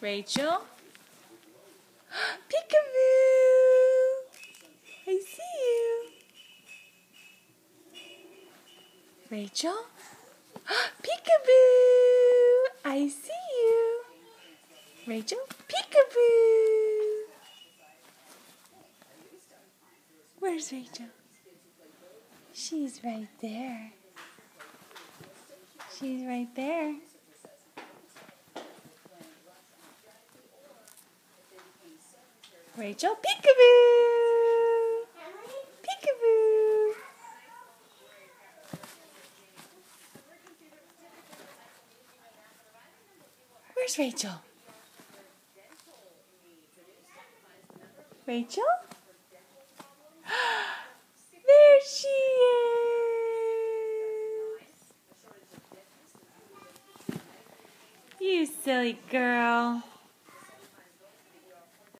Rachel? Peekaboo! I see you. Rachel? Peekaboo! I see you. Rachel? Peekaboo! Where's Rachel? She's right there. She's right there. Rachel, peekaboo! Peekaboo! Where's Rachel? Rachel? There she is! You silly girl.